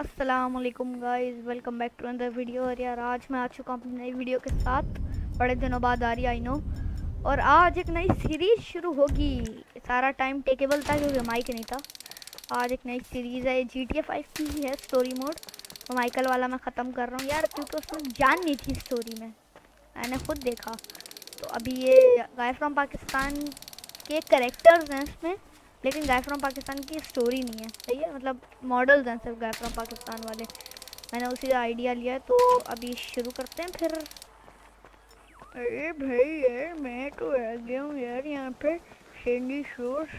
अस्सलाम वालेकुम guys welcome back to another video और यार, आज मैं आ चुका हूँ अपनी नई वीडियो के साथ। बड़े दिनों बाद आ रही आई नो और आज एक नई सीरीज़ शुरू होगी। सारा टाइम टेकेबल था, क्योंकि माइक नहीं था। आज एक नई सीरीज़ है जी टी फाइव की है स्टोरी मोड तो माइकल वाला मैं ख़त्म कर रहा हूँ। यार क्योंकि उसमें जान नहीं थी स्टोरी में। मैंने खुद देखा। तो अभी ये गाय फ्रॉम पाकिस्तान के करेक्टर्स हैं इसमें। लेकिन गाय फ्रॉम पाकिस्तान की स्टोरी नहीं है। सही है? मतलब मॉडल्स हैं सिर्फ़ गाय फ्रॉम पाकिस्तान वाले। मैंने उसी का आइडिया लिया है तो अभी शुरू करते हैं फिर। अरे भाई यार, मैं तो आ गया हूँ यार यहाँ पे सेंडी शोर्स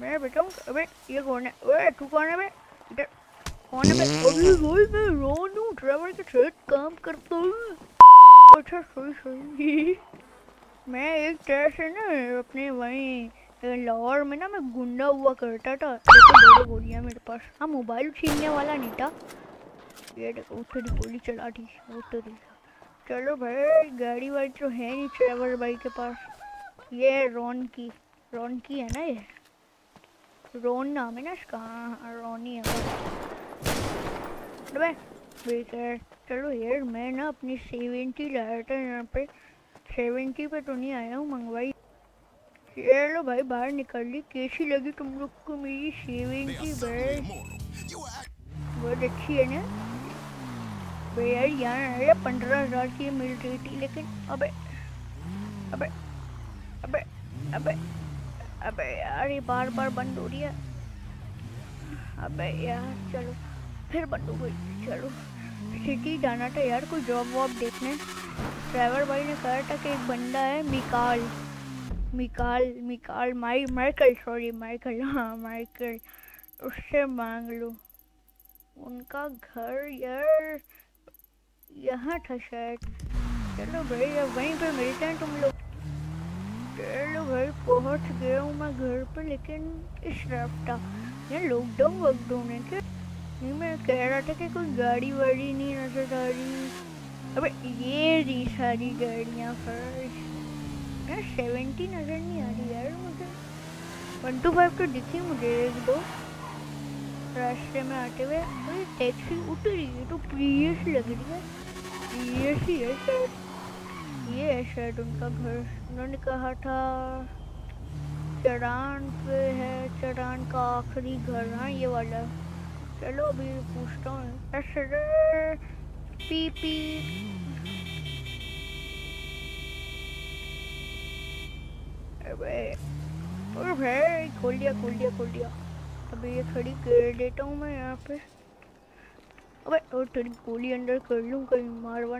मैं बताऊँ अबे ये कौन है? ओए, तू कौन है बे? इधर, कौन है बे? अरे भाई मैं रोन हूँ ड्राइवर के साथ काम करता हूँ। अच्छा सही सही मैं एक तरह से ना अपने वहीं लाहौर में ना, मैं गुंडा हुआ करता था। देखो दो मेरे पास। हाँ मोबाइल छीनने वाला नहीं था। ये देखो उठरी गोली चला दी उठरी चलो भाई, गाड़ी वाड़ी तो है नहीं ट्रेवल भाई के पास। ये है रोन की रोन की है ना ये? रोन नाम है ना इसका? हाँ हाँ रोनी है अबे बेकार चलो यार, मैं ना अपनी सेवेंटी लाया था यहाँ पे। सेवेंटी पे तो नहीं आया हूँ, मंगवाई। चलो भाई बाहर निकल ली। कैसी लगी तुम लोग को मेरी सेवेंटी बस बहुत अच्छी है ना? भाई यार यहाँ अरे पंद्रह हज़ार की मिल रही थी लेकिन अबे अबे अबे अबे अबे यार ये बार बार बंद हो रही है। अबे यार चलो फिर बंद हो गई चलो। सिटी जाना था यार कोई जॉब वॉब देखने। ड्राइवर भाई ने कहा था कि एक बंदा है मिकाल। मिकाल मिकाल माई माइकल सॉरी माइकल हाँ माइकल उससे मांग लो उनका घर यार यहाँ था शायद। चलो भाई, अब वहीं पे मिलते हैं तुम लोग। चलो भाई, पहुँच गया हूँ मैं घर पर लेकिन इस रास्ता यार लॉकडाउन वॉकडाउन है क्या नहीं, मैं कह रहा था कि कोई गाड़ी वाड़ी नहीं नज़र आ रही। अबे, ये रही सारी गाड़ियाँ फ़र्स्ट यार सेवेंटी नज़र नहीं आ रही यार मुझे। वन टू फाइव तो दिखी मुझे एक दो। रास्ते में आते हुए, अरे टैक्सी उठ रही है तो प्रियस लग रही है। प्रियस ही है शायद ये है शायद उनका घर। उन्होंने कहा था, चढ़ान पे है, चढ़ान का आखिरी घर। हाँ ये वाला। चलो अभी पूछता हूँ। P P. भाई, खोल खोल खोल अभी ये देता हूँ मैं यहाँ पे। अबे और थोड़ी गोली अंदर कर लूँ, कहीं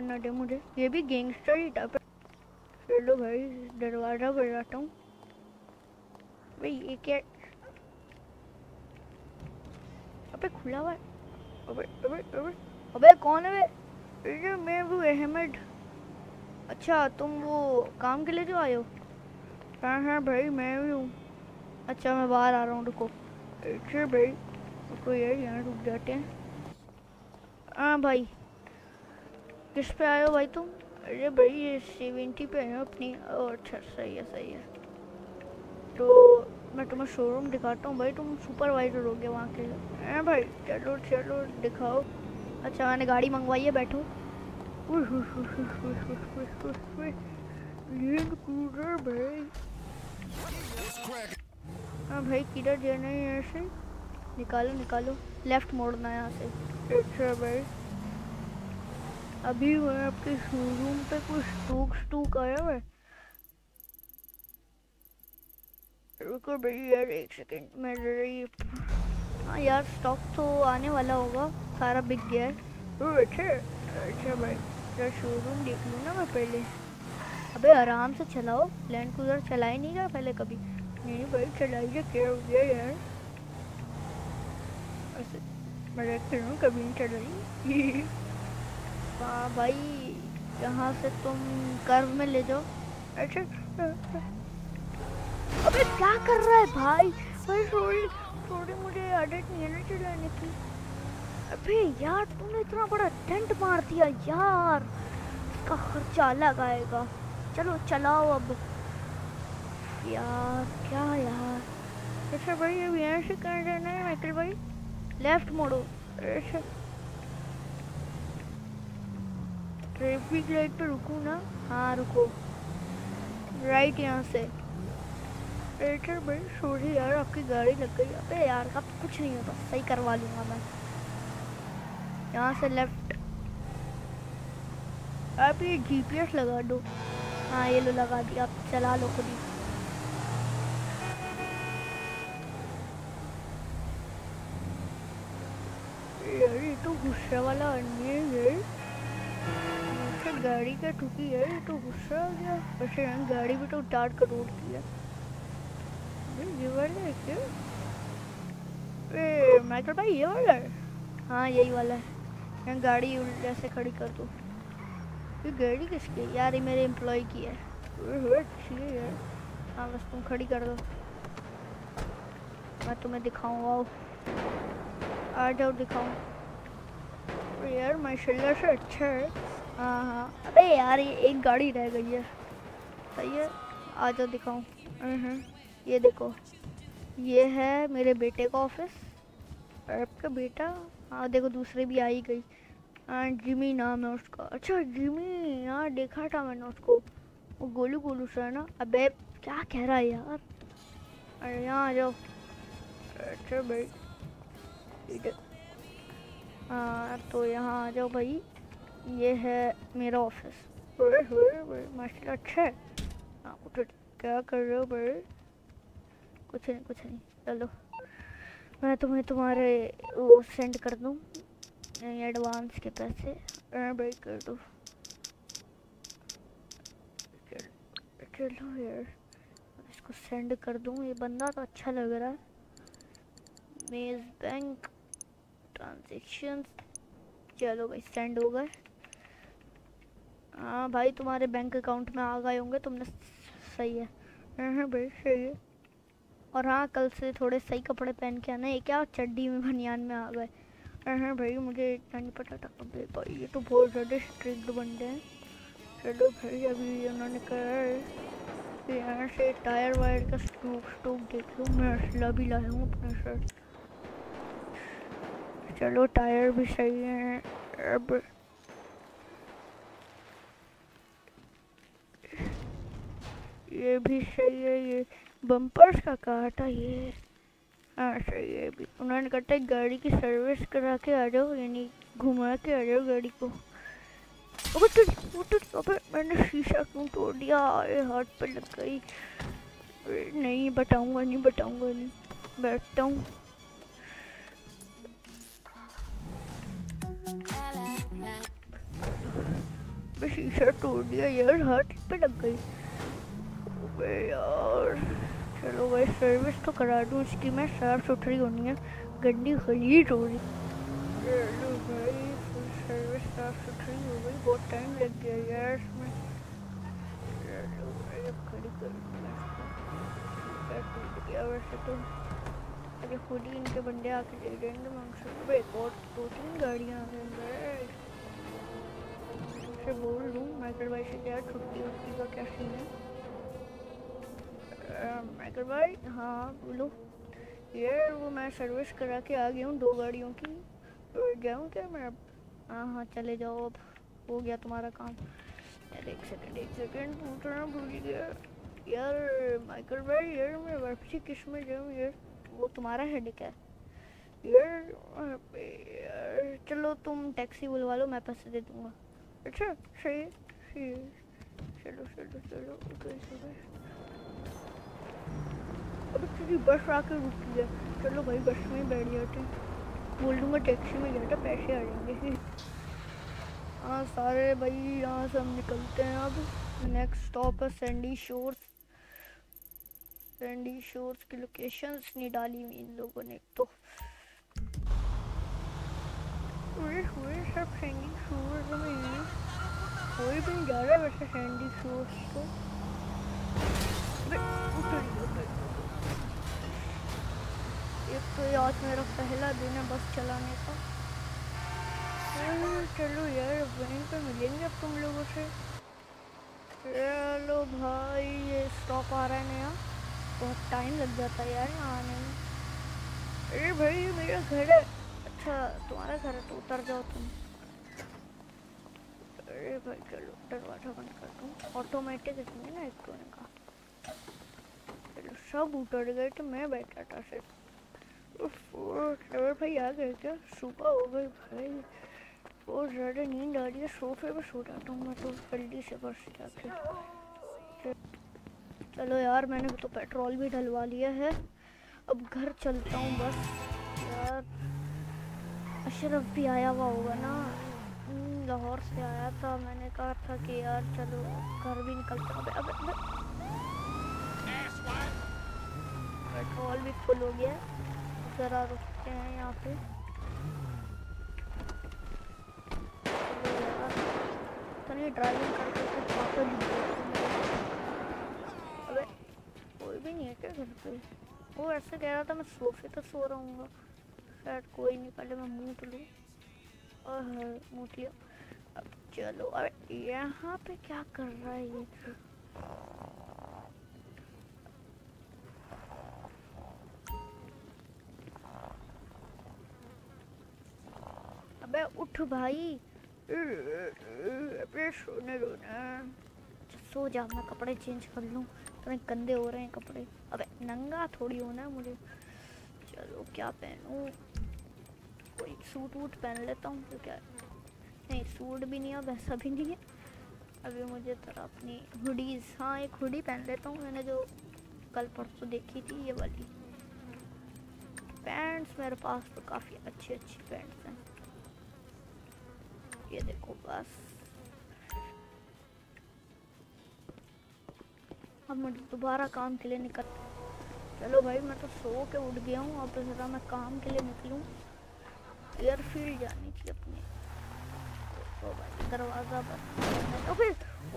ना दे मुझे। ये भी गैंगस्टर ही था चलो भाई, दरवाज़ा बजाता हूँ। भाई, ये क्या? अबे, खुला हुआ अबे अबे अबे। अबे, कौन है बे मैं, वो अहमद अच्छा तुम वो काम के लिए जो आए हो? हाँ हाँ भाई मैं भी हूँ अच्छा मैं बाहर आ रहा हूँ रुको अच्छा भाई रुको यार यहाँ रुक जाते हैं हाँ भाई किस पे आए हो भाई तुम अरे भाई ये सेवेंटी पे है अपनी ओ अच्छा सही है सही है तो मैं तुम्हें शोरूम दिखाता हूँ भाई तुम सुपरवाइजर हो गए वहाँ के हाँ भाई चलो चलो दिखाओ अच्छा मैंने गाड़ी मंगवाई है बैठो भाई हाँ भाई, किधर जाना है यहाँ से? निकालो निकालो। लेफ़्ट मोड़ना है यहाँ से। अच्छा भाई। अभी मैं आपके शोरूम पे कुछ स्टूक स्टूक आया है। रुको भाई, यार एक सेकंड मैं ये हाँ यार स्टॉक तो आने वाला होगा। सारा बिक गया है। अच्छा। अच्छा भाई जरा शोरूम देख लूँ ना मैं पहले। अबे आराम से चलाओ। लैंड क्रूजर चलाए नहीं गया पहले कभी। नहीं भाई चलाइए क्या हो गया यार। मैं कभी नहीं चलाई। हाँ भाई, यहाँ से तुम कर्व में ले जाओ। अच्छा। अबे क्या कर रहा है भाई? भाई थोड़ी थोड़ी मुझे आदत नहीं है ना चलाने की। अबे यार, तूने इतना बड़ा टेंट मार दिया यार। इसका खर्चा अलग आएगा। चलो, चलाओ अब। यार, क्या यार? अच्छा भाई अब यहाँ से कहाँ जाना है माइकल भाई। लेफ़्ट मोड़ो। अच्छा ट्रैफ़िक लाइट पे रुकूं ना? हाँ रुको। राइट यहाँ से। एयरटेल भाई सॉरी यार, आपकी गाड़ी लग गई। अबे यार, अब कुछ नहीं होता। सही करवा लूँगा मैं। यहाँ से लेफ़्ट आप ये जीपीएस लगा दो। हाँ ये लो लगा दिया आप चला लो खुद ही। ये तो गुस्सा वाला आदमी है अच्छा गाड़ी का ठुकी है? ये तो गुस्सा आ गया। वैसे गाड़ी भी तो चार कर रोड है। ये वाला है क्या? ए माइकल भाई ये वाला है। हाँ यही वाला है। गाड़ी उल्टे से खड़ी कर दो। ये गाड़ी किसकी? है यार ये मेरे एम्प्लॉय की है। यार? हाँ बस तुम खड़ी कर दो। मैं तुम्हें दिखाऊँगा। आओ। आ जाओ दिखाऊँ। यार माशाल्लाह से अच्छा है। हाँ हाँ। अबे यार ये एक गाड़ी रह गई है। सही है? आ जाओ दिखाऊँ। हम्म, ये देखो। ये है मेरे बेटे का ऑफ़िस आपका बेटा? हाँ देखो दूसरे भी आ ही गई। जिमी नाम है उसका। अच्छा जिमी हाँ देखा था मैंने उसको। वो गोलू गोलू सा है ना? अबे, क्या कह रहा है यार? अरे, यहाँ आ जाओ। अच्छा भाई। इधर हाँ तो यहाँ आ जाओ भाई। ये है मेरा ऑफ़िस। माशाल्लाह अच्छा है। हाँ उठो। क्या कर रहे हो भाई? कुछ नहीं कुछ नहीं। चलो। मैं तुम्हें तुम्हारे वो सेंड कर दूँ। एडवांस के पैसे। भाई कर दो। चलो यार। इसको सेंड कर दूँ। ये बंदा तो अच्छा लग रहा है। मेज बैंक ट्रांजेक्शन चलो भाई सेंड हो गए। हाँ भाई, तुम्हारे बैंक अकाउंट में आ गए होंगे। तुमने सही है। हाँ हाँ भाई, सही है। और हाँ कल से थोड़े सही कपड़े पहन के आना। ये क्या चड्डी में बनियान में आ गए। हाँ। भाई, मुझे इतना नहीं पता था। अबे भाई, ये तो बहुत ज़्यादा स्ट्रिक्ट बंदे हैं। चलो भाई, अभी उन्होंने कहा है यहाँ से टायर वायर का स्टोक स्टोक देख लो। मैं असला भी लाया हूँ अपने साथ चलो टायर भी सही है। अब ये भी सही है, ये बम्पर्स का कहा था ये। है उन्होंने कहा था, गाड़ी की सर्विस करा के आ जाओ, यानी घुमा के आ जाओ गाड़ी को। अबे तो वो तो अबे मैंने शीशा क्यों तोड़ दिया? अरे हाथ पे लग गई। नहीं, बताऊँगा नहीं बताऊँगा नहीं। बैठता हूँ। शीशा तोड़ दिया, यार हाथ पे लग गई। अबे यार। चलो भाई सर्विस तो करा दूँ इसकी मैं, साफ़ सुथरी होनी है। गंदी खलीज हो रही। भाई फुल सर्विस साफ़ सुथरी हो गई। बहुत टाइम लग गया यार इसमें। चलो भाई दूँ मैं वैसे तो। अरे खुद ही इनके बंदे आके ले जाएँगे मैं उनसे अबे और दो तीन गाड़ियाँ आ गई हैं से बोल लूँ माइकल भाई से क्या छुट्टी वुट्टी का क्या सीन है? माइकल भाई हाँ बोलो। यार वो मैं सर्विस करा के आ गया हूँ दो गाड़ियों की। तो जाऊँ क्या मैं हाँ हाँ चले जाओ अब। हो गया तुम्हारा काम। यार, एक सेकंड एक सेकंड पूछना भूल गया। यार माइकल भाई, यार, मैं वापसी किसमें जाऊँ यार? वो तुम्हारा हेडिक है। यार यार, चलो तुम टैक्सी बुलवा लो, मैं पैसे दे दूँगा। अच्छा सही सही चलो चलो चलो ओके तेरी बस आके रुकी है। चलो भाई, बस में बैठ जाते बोल दूँगा टैक्सी में जाता पैसे आ जाएँगे। हाँ सारे भाई, यहाँ से हम निकलते हैं अब। नेक्स्ट स्टॉप है सैंडी शोर्स सैंडी शोर्स की लोकेशंस नहीं डाली हुई इन लोगों ने तो। सब सैंडी शोर्स में। कोई भी जा रहा है वैसे सैंडी शोर्स तो। एक तो आज मेरा पहला दिन है बस चलाने का। चलो यार वहीं पे मिलेंगे अब तुम लोगों से। चलो भाई, ये स्टॉप आ रहा है नया। बहुत टाइम लग जाता है यार यहाँ आने में। अरे भाई, ये मेरा घर है। अच्छा तुम्हारा घर है तो उतर जाओ तुम। अरे भाई, चलो, दरवाज़ा बंद कर दूँ। ऑटोमेटिक इसमें ना एक इनका चलो, सब उतर गए तो मैं बैठा था सिर्फ़। ट्रेवर भाई आ गए क्या सुबह हो गई भाई। बहुत ज़्यादा नींद आ रही है सोफे पर सो जाता हूँ मैं तो जल्दी से बस जाके। चलो यार मैंने तो पेट्रोल भी डलवा लिया है। अब घर चलता हूँ बस। यार अशरफ भी आया हुआ होगा ना। हम्म, लाहौर से आया था। मैंने कहा था कि यार चलो घर भी निकलता हूँ। अब पेट्रोल भी फुल हो गया। ज़रा रुकते हैं यहाँ पे। ड्राइविंग करके कुछ वापस अबे, कोई भी नहीं है क्या घर पे? वो ऐसे कह रहा था, मैं सोफे तो सो रहा हूँ शायद कोई नहीं, पहले मैं मुँह लूँ। और मुँह लिया अब चलो, अरे, यहाँ पे क्या कर रहा है ये? उठ भाई। अबे सोने दो ना। सो जा, मैं कपड़े चेंज कर लूँ। इतने गंदे हो रहे हैं कपड़े। अबे नंगा थोड़ी होना है मुझे। चलो, क्या पहनूं? कोई सूट वूट पहन लेता हूँ तो क्या? नहीं सूट भी नहीं है, वैसा भी नहीं है। अभी मुझे थोड़ा अपनी हुडीज हाँ एक हुडी पहन लेता हूँ मैंने जो कल परसों देखी थी, ये वाली। पैंट्स मेरे पास तो काफ़ी अच्छी अच्छी पैंट्स हैं। ये देखो बस अब मुझे दोबारा काम के लिए निकल चलो भाई, मैं तो सो के उठ गया हूँ, अब ज़रा मैं काम के लिए निकलूँ। एयरफील्ड जानी थी अपने। तो भाई, दरवाज़ा बंद अबे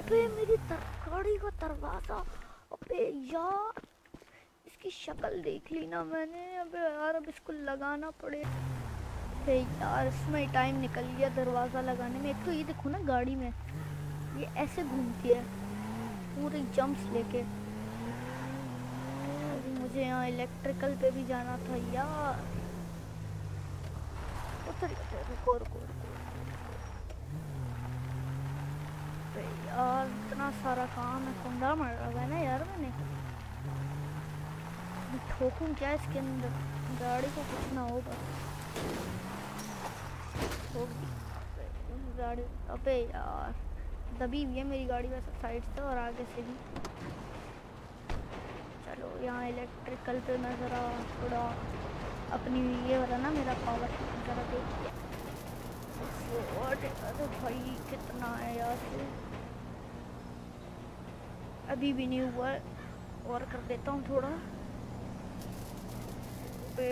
अबे, मेरी तरकारी का दरवाज़ा। अबे, यार, इसकी शक्ल देख ली ना मैंने। अबे, यार, अब इसको लगाना पड़े अबे यार इसमें टाइम निकल गया दरवाज़ा लगाने में। एक तो ये देखो ना गाड़ी में, ये ऐसे घूमती है, पूरे जंप्स लेके। मुझे यहाँ इलेक्ट्रिकल पे भी जाना था यार। उतर रुको रुको यार, इतना सारा काम है, कुंडा मर रहा है ना यार मैंने। ठोकूं क्या इसके अंदर? गाड़ी को कुछ ना हो गाड़ी, अबे यार, दबी हुई है मेरी गाड़ी वैसे साइड से और आगे से भी। चलो, यहाँ इलेक्ट्रिकल पे मैं ज़रा थोड़ा अपनी ये वाला ना, मेरा पावर ज़रा देखिए अरे भाई कितना है यार अभी भी नहीं हुआ और कर देता हूँ थोड़ा। पे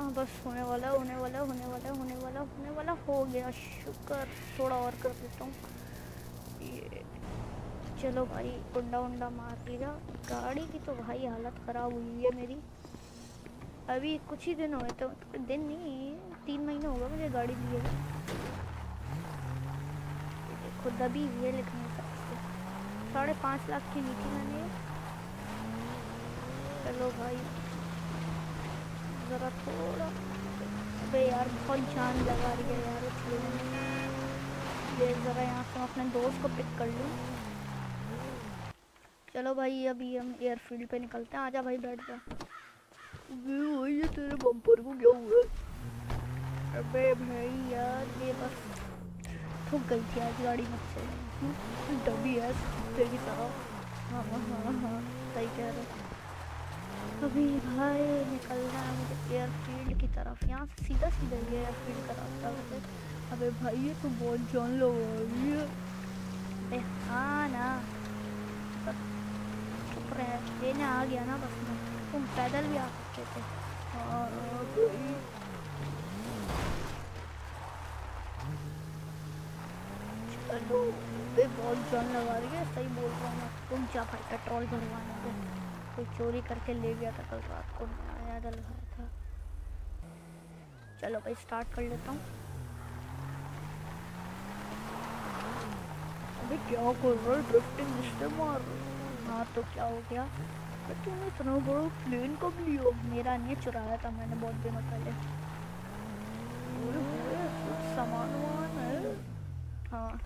बस होने वाला होने वाला होने वाला होने वाला होने वाला हो गया। शुक्र, थोड़ा और कर देता हूँ। ये चलो भाई कुंडा उंडा मार लिया गाड़ी की तो भाई हालत ख़राब हुई है मेरी। अभी कुछ ही दिन हुए तो दिन नहीं, तीन महीने होगा मुझे गाड़ी लिए देखो, दबी हुई है लेकिन साढ़े पाँच लाख की ली मैंने। चलो भाई। ज़रा थोड़ा अबे यार, बहुत जान लगा रही है यार ये ज़रा यहाँ से अपने दोस्त को पिक कर लूँ। चलो भाई, अभी हम एयरफील्ड पे निकलते हैं। आजा भाई, बैठ जा। ये तेरे बम्पर को क्या हुआ? अबे भाई यार, ये बस ठुक गई थी आज गाड़ी मुझसे। डबी है तेरी तरह हाँ हाँ हाँ हाँ सही कह रहे अभी भाई निकलना है मुझे एयरफील्ड की तरफ़। यहाँ से सीधा सीधा ये एयरफील्ड का रास्ता वैसे अबे भाई, ये तो बहुत जान लो अरे हाँ ना। चुप रहे, लेने आ गया ना बस में। तुम पैदल भी आ सकते थे। हाँ चलो बहुत जान लगा रही है, सही बोल रहा हूँ तुम क्या भाई पेट्रोल भरवाने कोई चोरी करके ले गया था, कल रात को नया याद रहा था। चलो भाई स्टार्ट कर लेता हूँ। अभी क्या कर रहा है? ड्रिफ्टिंग जिससे मार हाँ। तो क्या हो गया? तुमने इतना बड़ा प्लेन कब लिया? मेरा नहीं, चुराया था मैंने बहुत दिनों पहले। सामान वामान है। हाँ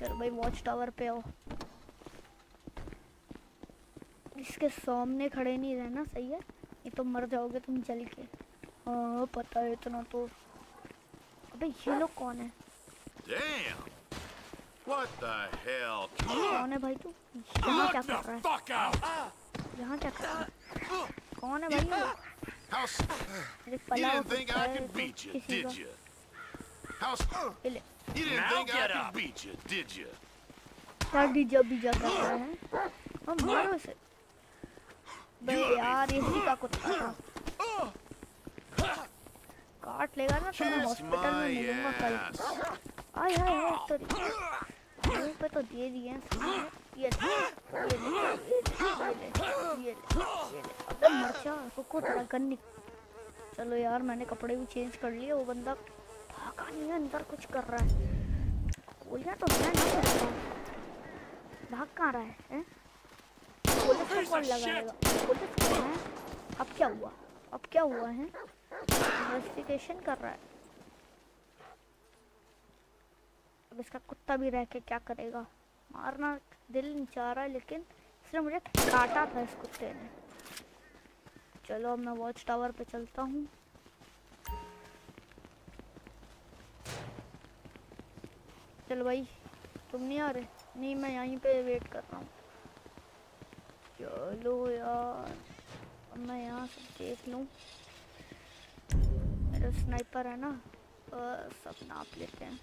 चलो भाई वॉच टावर पे आओ। इसके सामने खड़े नहीं रहना सही है? ये तो मर जाओगे तुम जल के। हाँ पता है इतना तो। अबे ये लोग कौन है? Damn! What the hell? कौन है भाई तू? यहाँ क्या कर रहा है? यहाँ क्या कर रहा है? कौन है भाई? अरे You पला didn't think I could तो beat you, किसी का didn't Now think I get could up. beat you, did you? क्या डीजा बीजा कर रहे हैं। हम मारो इसे बे यार इसी का कुत्ता काट लेगा ना तो मैं हॉस्पिटल में मिलूँगा कल. आय हाय हाय तो मुँह पे तो दे दिए ये ये अबे मर जा रुको तेरा गन निक चलो यार मैंने कपड़े भी चेंज कर लिए वो बंदा भागा नहीं है अंदर कुछ कर रहा है। गोलियाँ तो मैं नहीं। भाग कहाँ रहा है, हैं? कौन लगाएगा है अब क्या हुआ? अब क्या हुआ है? इन्वेस्टिगेशन कर रहा है। अब इसका कुत्ता भी रह के क्या करेगा? मारना दिल नहीं चाह रहा है लेकिन इसने मुझे काटा था इस कुत्ते ने। चलो अब मैं वॉच टावर पे चलता हूँ। चलो भाई तुम नहीं आ रहे? नहीं मैं यहीं पे वेट कर रहा हूँ। चलो यार, अब मैं यहाँ से देख लूँ। मेरा स्नाइपर है ना बस सब नाप लेते हैं।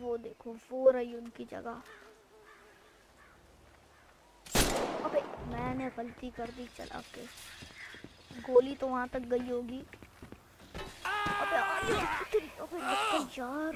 वो देखो, वो रही उनकी जगह। अबे, मैंने गलती कर दी, चला के। गोली तो वहाँ तक गई होगी। अबे अबे अबे निकल यार